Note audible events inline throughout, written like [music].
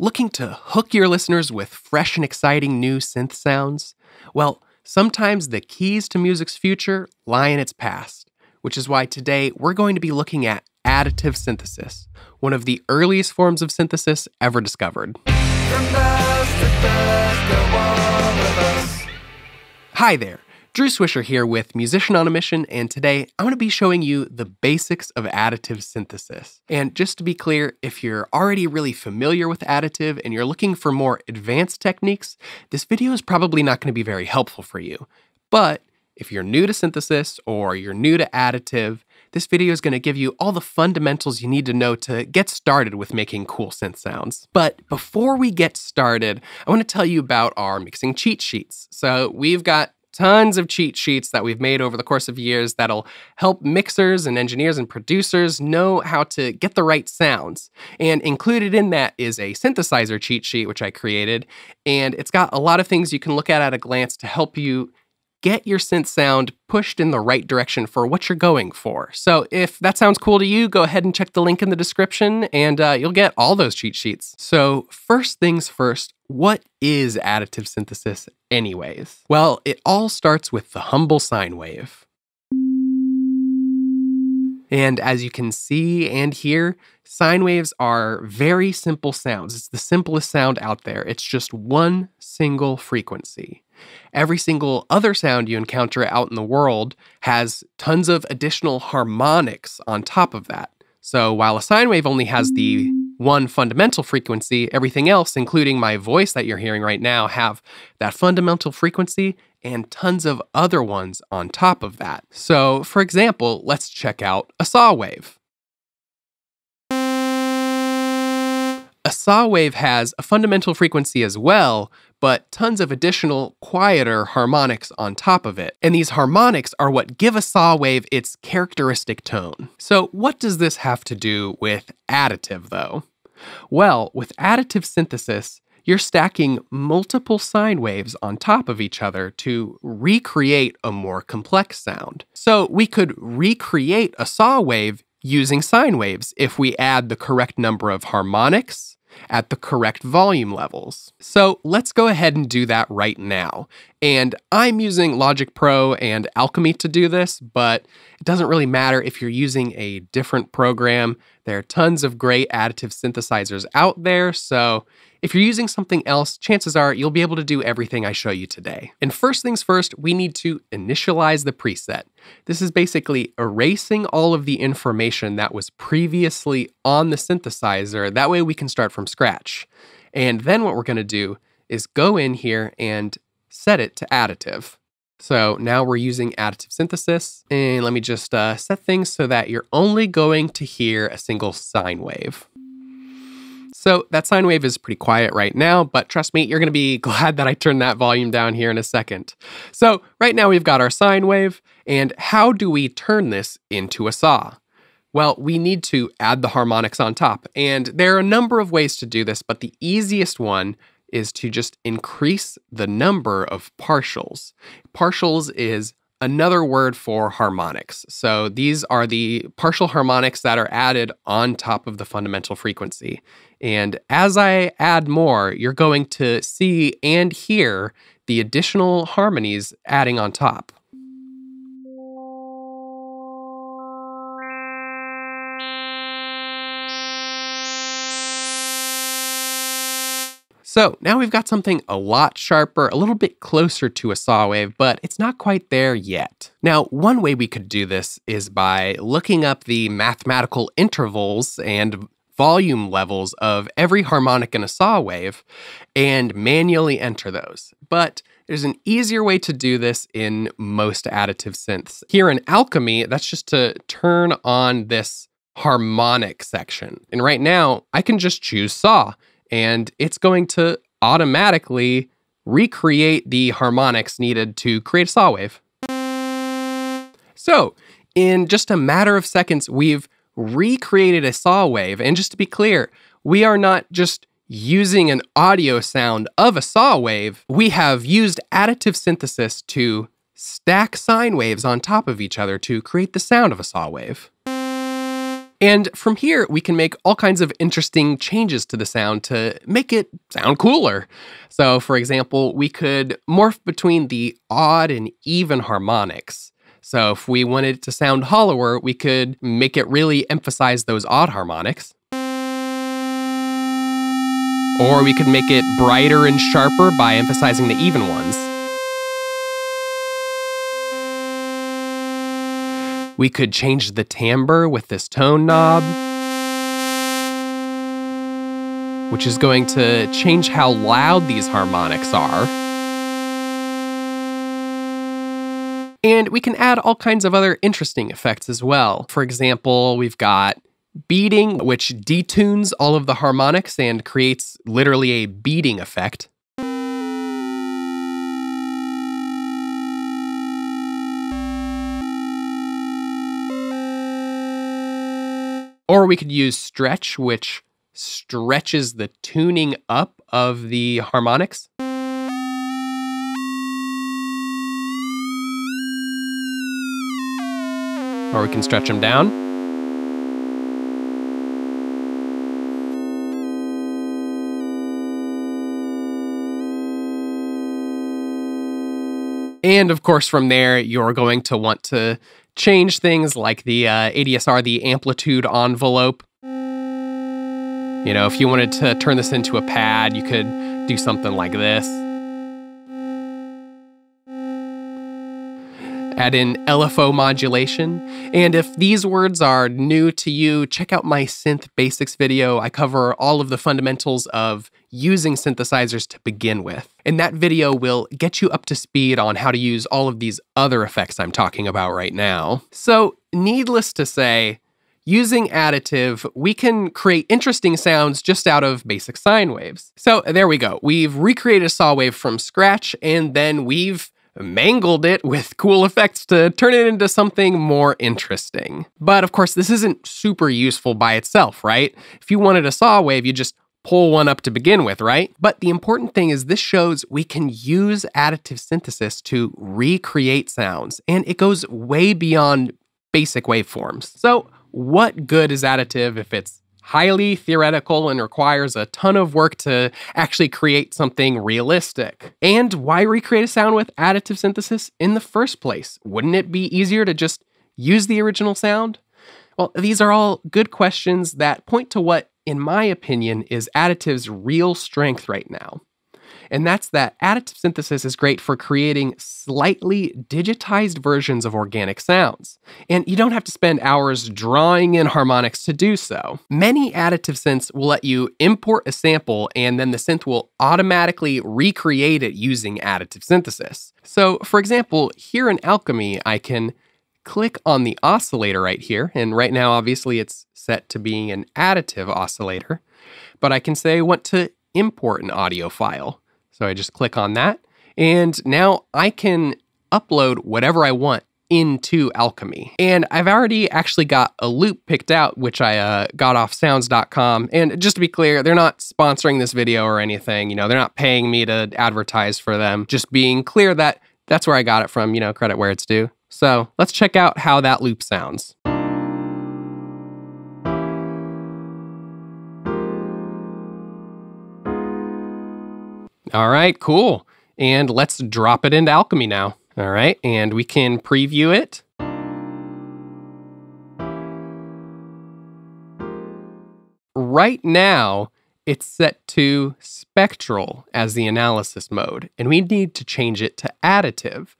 looking to hook your listeners with fresh and exciting new synth sounds? Well, sometimes the keys to music's future lie in its past, which is why today we're going to be looking at additive synthesis, one of the earliest forms of synthesis ever discovered. Hi there. Drew Swisher here with Musician on a Mission, and today I'm going to be showing you the basics of additive synthesis. And just to be clear, if you're already really familiar with additive and you're looking for more advanced techniques, this video is probably not going to be very helpful for you. But if you're new to synthesis or you're new to additive, this video is going to give you all the fundamentals you need to know to get started with making cool synth sounds. But before we get started, I want to tell you about our mixing cheat sheets. So we've got tons of cheat sheets that we've made over the course of years that'll help mixers and engineers and producers know how to get the right sounds. And included in that is a synthesizer cheat sheet, which I created. And it's got a lot of things you can look at at a glance to help you get your synth sound pushed in the right direction for what you're going for. So if that sounds cool to you, go ahead and check the link in the description and uh, you'll get all those cheat sheets. So first things first, what is additive synthesis anyways? Well, it all starts with the humble sine wave. And as you can see and hear, sine waves are very simple sounds. It's the simplest sound out there. It's just one single frequency. Every single other sound you encounter out in the world has tons of additional harmonics on top of that. So while a sine wave only has the one fundamental frequency, everything else, including my voice that you're hearing right now, have that fundamental frequency and tons of other ones on top of that. So, for example, let's check out a saw wave. A saw wave has a fundamental frequency as well, but tons of additional quieter harmonics on top of it. And these harmonics are what give a saw wave its characteristic tone. So, what does this have to do with additive, though? Well, with additive synthesis, you're stacking multiple sine waves on top of each other to recreate a more complex sound. So we could recreate a saw wave using sine waves if we add the correct number of harmonics at the correct volume levels. So let's go ahead and do that right now. And I'm using Logic Pro and Alchemy to do this, but it doesn't really matter if you're using a different program. There are tons of great additive synthesizers out there, so if you're using something else, chances are you'll be able to do everything I show you today. And first things first, we need to initialize the preset. This is basically erasing all of the information that was previously on the synthesizer. That way we can start from scratch. And then what we're going to do is go in here and set it to additive. So now we're using additive synthesis. And let me just uh, set things so that you're only going to hear a single sine wave. So that sine wave is pretty quiet right now, but trust me, you're going to be [laughs] glad that I turned that volume down here in a second. So right now we've got our sine wave, and how do we turn this into a saw? Well, we need to add the harmonics on top, and there are a number of ways to do this, but the easiest one is to just increase the number of partials. Partials is another word for harmonics. So these are the partial harmonics that are added on top of the fundamental frequency. And as I add more, you're going to see and hear the additional harmonies adding on top. So now we've got something a lot sharper, a little bit closer to a saw wave, but it's not quite there yet. Now, one way we could do this is by looking up the mathematical intervals and volume levels of every harmonic in a saw wave and manually enter those. But there's an easier way to do this in most additive synths. Here in Alchemy, that's just to turn on this harmonic section. And right now, I can just choose saw and it's going to automatically recreate the harmonics needed to create a saw wave. So, in just a matter of seconds, we've recreated a saw wave. And just to be clear, we are not just using an audio sound of a saw wave, we have used additive synthesis to stack sine waves on top of each other to create the sound of a saw wave. And from here, we can make all kinds of interesting changes to the sound to make it sound cooler. So, for example, we could morph between the odd and even harmonics. So, if we wanted it to sound hollower, we could make it really emphasize those odd harmonics. Or we could make it brighter and sharper by emphasizing the even ones. We could change the timbre with this tone knob, which is going to change how loud these harmonics are. And we can add all kinds of other interesting effects as well. For example, we've got beating, which detunes all of the harmonics and creates literally a beating effect. Or we could use stretch, which stretches the tuning up of the harmonics. Or we can stretch them down. And of course, from there, you're going to want to change things like the uh, ADSR, the amplitude envelope. You know, if you wanted to turn this into a pad, you could do something like this. Add in LFO modulation. And if these words are new to you, check out my synth basics video. I cover all of the fundamentals of using synthesizers to begin with. And that video will get you up to speed on how to use all of these other effects I'm talking about right now. So, needless to say, Using additive, we can create interesting sounds just out of basic sine waves. So there we go. We've recreated a saw wave from scratch, and then we've mangled it with cool effects to turn it into something more interesting. But of course, this isn't super useful by itself, right? If you wanted a saw wave, you just pull one up to begin with, right? But the important thing is this shows we can use additive synthesis to recreate sounds, and it goes way beyond basic waveforms. So, what good is additive if it's highly theoretical and requires a ton of work to actually create something realistic. And why recreate a sound with additive synthesis in the first place? Wouldn't it be easier to just use the original sound? Well, these are all good questions that point to what, in my opinion, is additive's real strength right now and that's that additive synthesis is great for creating slightly digitized versions of organic sounds. And you don't have to spend hours drawing in harmonics to do so. Many additive synths will let you import a sample and then the synth will automatically recreate it using additive synthesis. So, for example, here in Alchemy, I can click on the oscillator right here, and right now, obviously, it's set to being an additive oscillator, but I can say I want to import an audio file. So I just click on that. And now I can upload whatever I want into Alchemy. And I've already actually got a loop picked out, which I uh, got off sounds.com. And just to be clear, they're not sponsoring this video or anything. You know, they're not paying me to advertise for them. Just being clear that that's where I got it from, you know, credit where it's due. So let's check out how that loop sounds. All right, cool. And let's drop it into Alchemy now. All right, and we can preview it. Right now, it's set to spectral as the analysis mode, and we need to change it to additive.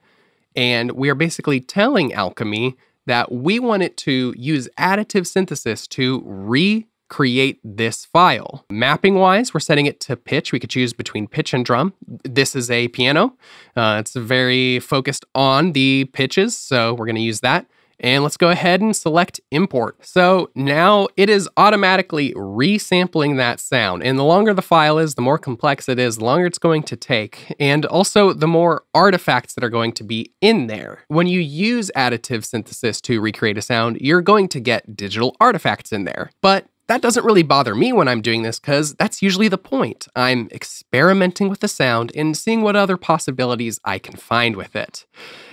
And we are basically telling Alchemy that we want it to use additive synthesis to re create this file. Mapping wise, we're setting it to pitch. We could choose between pitch and drum. This is a piano. Uh, it's very focused on the pitches, so we're going to use that. And let's go ahead and select import. So now it is automatically resampling that sound. And the longer the file is, the more complex it is, the longer it's going to take. And also the more artifacts that are going to be in there. When you use additive synthesis to recreate a sound, you're going to get digital artifacts in there. But that doesn't really bother me when I'm doing this because that's usually the point. I'm experimenting with the sound and seeing what other possibilities I can find with it.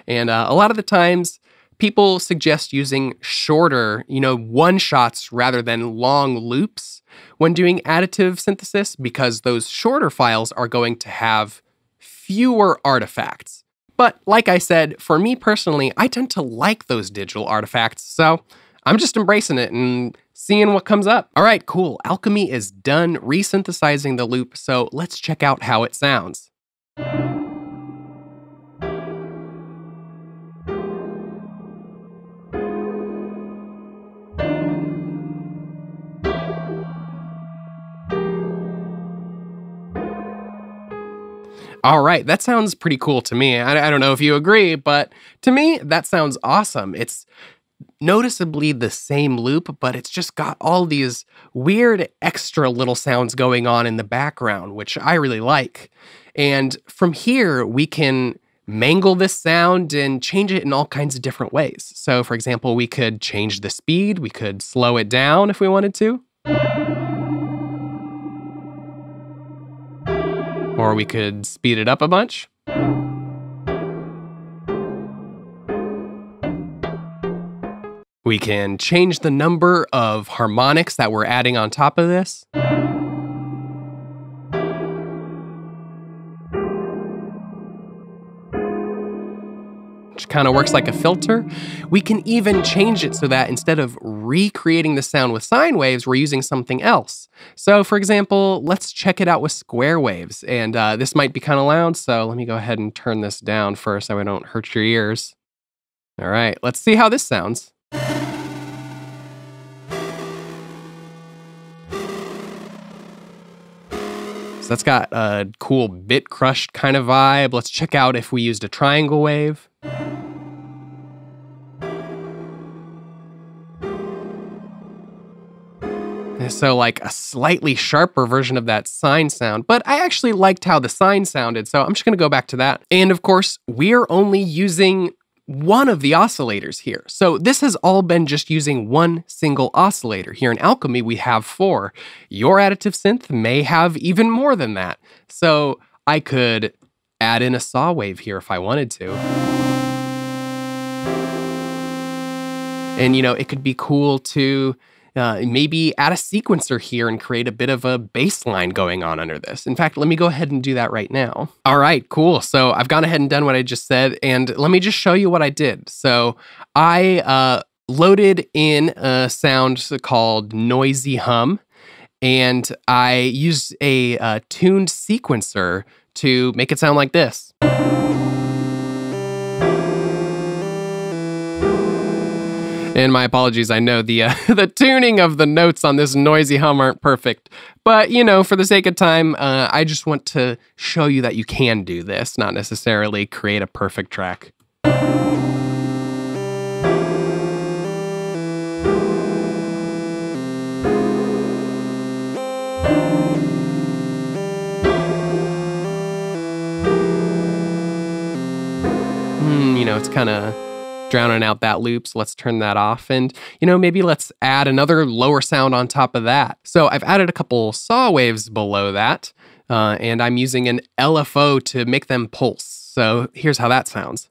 And uh, a lot of the times, people suggest using shorter, you know, one shots rather than long loops when doing additive synthesis because those shorter files are going to have fewer artifacts. But like I said, for me personally, I tend to like those digital artifacts, so I'm just embracing it and seeing what comes up. All right, cool. Alchemy is done resynthesizing the loop, so let's check out how it sounds. All right, that sounds pretty cool to me. I, I, don't know if you agree, but to me, that sounds awesome. It's noticeably the same loop, but it's just got all these weird extra little sounds going on in the background, which I really like. And from here, we can mangle this sound and change it in all kinds of different ways. So, for example, we could change the speed, we could slow it down if we wanted to. Or we could speed it up a bunch. We can change the number of harmonics that we're adding on top of this. which kind of works like a filter. We can even change it so that instead of recreating the sound with sine waves, we're using something else. So for example, let's check it out with square waves. And uh, this might be kind of loud, so let me go ahead and turn this down first so I don't hurt your ears. All right, let's see how this sounds. So that's got a cool bit crushed kind of vibe. Let's check out if we used a triangle wave. So, like a slightly sharper version of that sine sound, but I actually liked how the sine sounded, so I'm just gonna go back to that. And of course, we're only using one of the oscillators here. So this has all been just using one single oscillator. Here in Alchemy, we have four. Your additive synth may have even more than that. So I could add in a saw wave here if I wanted to. And, you know, it could be cool to uh, maybe add a sequencer here and create a bit of a bassline going on under this. In fact, let me go ahead and do that right now. All right, cool. So I've gone ahead and done what I just said, and let me just show you what I did. So I uh, loaded in a sound called Noisy Hum, and I used a uh, tuned sequencer to make it sound like this. And my apologies, I know the uh, [laughs] the tuning of the notes on this noisy hum aren't perfect, but you know, for the sake of time, uh, I just want to show you that you can do this, not necessarily create a perfect track. Hmm, you know, it's kind of drowning out that loop. So let's turn that off. And, you know, maybe let's add another lower sound on top of that. So I've added a couple saw waves below that. Uh, and I'm using an LFO to make them pulse. So here's how that sounds.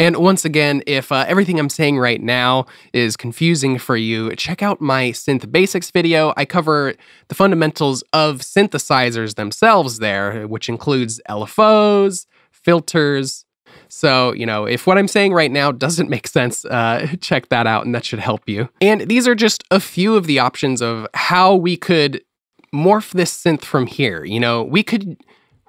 And once again, if uh, everything I'm saying right now is confusing for you, check out my Synth Basics video. I cover the fundamentals of synthesizers themselves there, which includes LFOs, filters. So, you know, if what I'm saying right now doesn't make sense, uh, [laughs] check that out and that should help you. And these are just a few of the options of how we could morph this synth from here. You know, we could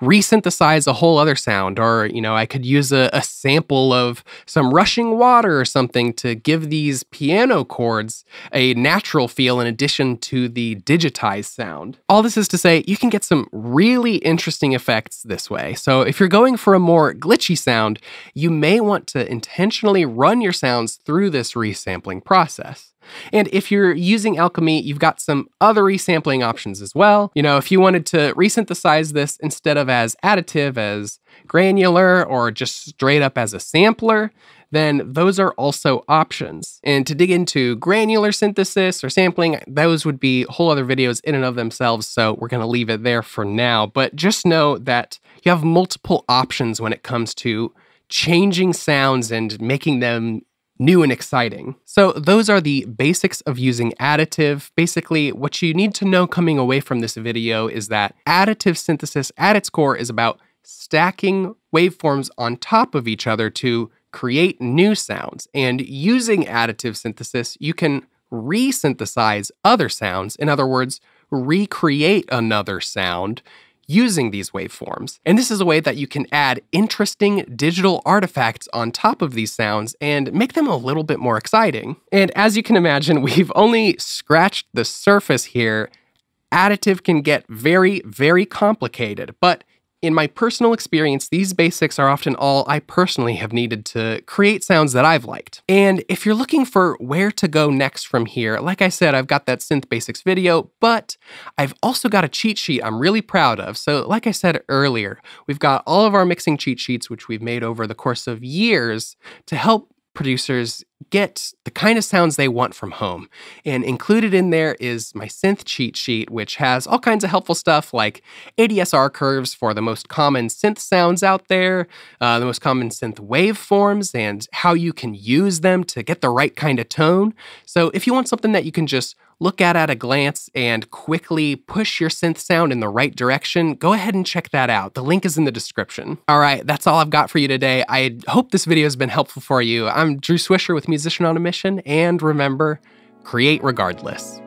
resynthesize a whole other sound or you know i could use a, a, sample of some rushing water or something to give these piano chords a natural feel in addition to the digitized sound. All this is to say you can get some really interesting effects this way. So if you're going for a more glitchy sound you may want to intentionally run your sounds through this resampling process And if you're using Alchemy, you've got some other resampling options as well. You know, if you wanted to resynthesize this instead of as additive, as granular, or just straight up as a sampler, then those are also options. And to dig into granular synthesis or sampling, those would be whole other videos in and of themselves. So we're going to leave it there for now. But just know that you have multiple options when it comes to changing sounds and making them new and exciting. So, those are the basics of using additive. Basically, what you need to know coming away from this video is that additive synthesis at its core is about stacking waveforms on top of each other to create new sounds. And using additive synthesis, you can resynthesize other sounds. In other words, recreate another sound using these waveforms. And this is a way that you can add interesting digital artifacts on top of these sounds and make them a little bit more exciting. And as you can imagine, [laughs] we've only scratched the surface here. Additive can get very, very complicated, but in my personal experience, these basics are often all I personally have needed to create sounds that I've liked. And if you're looking for where to go next from here, like I said, I've got that synth basics video, but I've also got a cheat sheet I'm really proud of. So, like I said earlier, we've got all of our mixing cheat sheets, which we've made over the course of years to help producers get the kind of sounds they want from home. And included in there is my synth cheat sheet, which has all kinds of helpful stuff like ADSR curves for the most common synth sounds out there, uh, the most common synth waveforms, and how you can use them to get the right kind of tone. So if you want something that you can just look at at a glance and quickly push your synth sound in the right direction, go ahead and check that out. The link is in the description. All right, that's all I've got for you today. I hope this video has been helpful for you. I'm Drew Swisher with Musician on a Mission, and remember, create regardless.